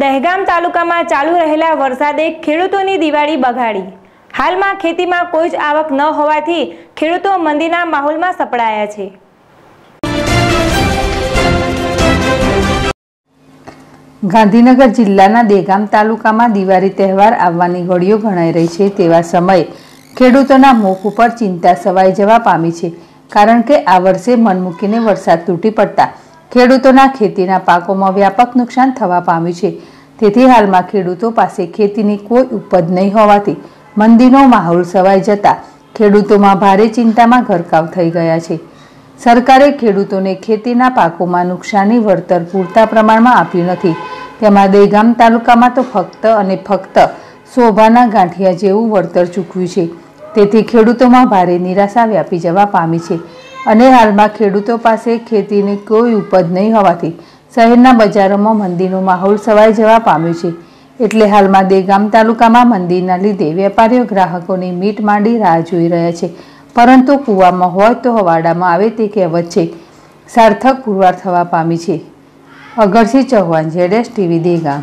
દહેગામ તાલુકામાં ચાલુ રહેલા વરસાદે ખેડૂતોની દિવાળી બગાડી. હાલમાં ખેતીમાં કોઈ જ આવક ન હોવાથી ખેડૂતો મંદીના માહોલમાં સપડાયા છે. ગાંધીનગર જિલ્લાના દેગામ તાલુકામાં દિવાળી તહેવાર આવવાની ઘડીઓ ગણાઈ રહી છે તેવા સમયે ખેડૂતોના મુખ ઉપર ચિંતા સવાઈ જવા પામી છે. કારણ કે આ વર્ષે મન મૂકીને વરસાદ તૂટી પડતા ખેડૂતોના ખેતીના પાકોમાં વ્યાપક નુકસાન થવા પામ્યું છે. તેથી હાલમાં ખેડૂતો પાસે ખેતીની કોઈ ઉપજ નહીં હોવાથી મંદીનો માહોલ સવાઈ જતા ખેડૂતોમાં ભારે ચિંતામાં ગરકાવ થઈ ગયા છે. સરકારે ખેડૂતોને ખેતીના પાકોમાં નુકસાની વળતર પૂરતા પ્રમાણમાં આપ્યું નથી. તેમાં દહેગામ તાલુકામાં તો ફક્ત અને ફક્ત શોભાના ગાંઠિયા જેવું વળતર ચૂકવ્યું છે. તેથી ખેડૂતોમાં ભારે નિરાશા વ્યાપી જવા પામી છે. અને હાલમાં ખેડૂતો પાસે ખેતીની કોઈ ઉપજ નહીં હોવાથી શહેરના બજારોમાં મંદીનો માહોલ સવાઈ જવા પામ્યો છે. એટલે હાલમાં દેગામ તાલુકામાં મંદીના લીધે વેપારીઓ ગ્રાહકોની મીટ માંડી રાહ જોઈ રહ્યા છે. પરંતુ કૂવામાં હોય તો હવાડામાં આવે તે કહેવત છે, સાર્થક પુરવાર થવા પામી છે. અગરસિંહ ચૌહાણ જેડેશ ટીવી, દેગામ.